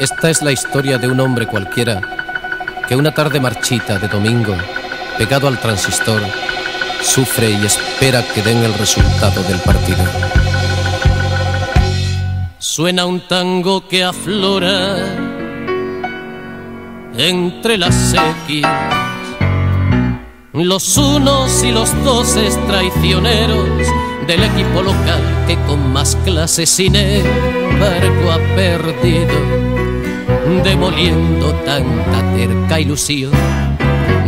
Esta es la historia de un hombre cualquiera que una tarde marchita de domingo, pegado al transistor, sufre y espera que den el resultado del partido. Suena un tango que aflora entre las sequías, los unos y los doces traicioneros del equipo local que con más clases sin embargo ha perdido demoliendo tanta terca ilusión,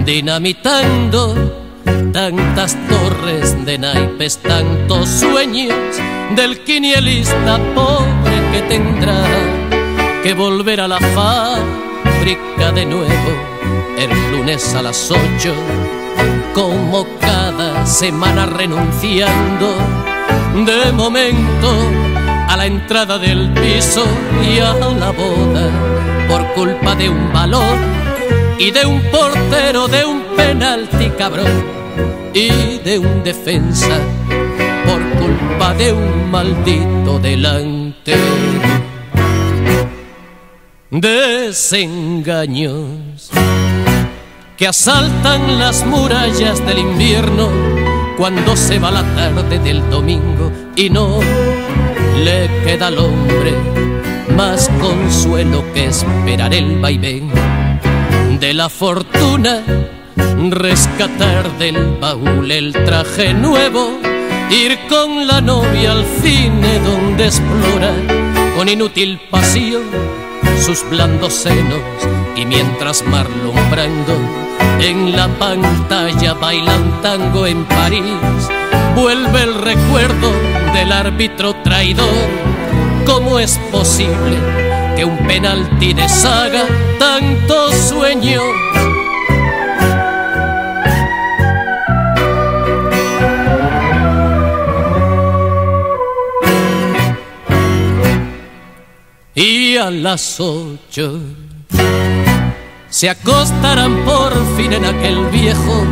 dinamitando tantas torres de naipes, tantos sueños del quinielista pobre que tendrá que volver a la fábrica de nuevo el lunes a las ocho, como cada semana renunciando de momento a la entrada del piso y a la boda por culpa de un balón y de un portero de un penalti cabrón y de un defensa por culpa de un maldito delantero. Desengaños que asaltan las murallas del invierno cuando se va la tarde del domingo y no le queda al hombre más consuelo que esperar el vaivén. De la fortuna, rescatar del baúl el traje nuevo, ir con la novia al cine donde explora con inútil pasión sus blandos senos. Y mientras Marlon Brando en la pantalla bailan tango en París, vuelve el recuerdo del árbitro traidor. ¿Cómo es posible que un penalti deshaga tantos sueños? Y a las ocho se acostarán por fin en aquel viejo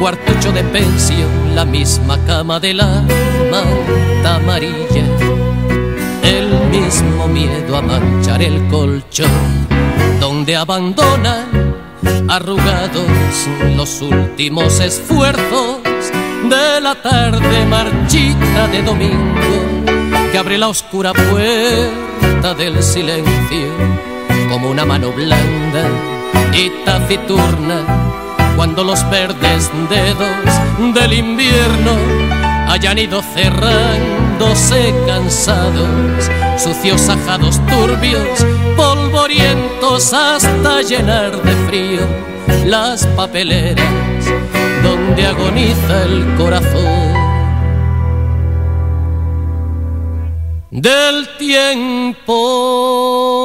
cuartucho de pensión, la misma cama de la manta amarilla, el mismo miedo a manchar el colchón, donde abandonan arrugados los últimos esfuerzos de la tarde marchita de domingo, que abre la oscura puerta del silencio como una mano blanda y taciturna cuando los verdes dedos del invierno hayan ido cerrándose cansados, sucios ajados turbios, polvorientos hasta llenar de frío las papeleras donde agoniza el corazón. Del tiempo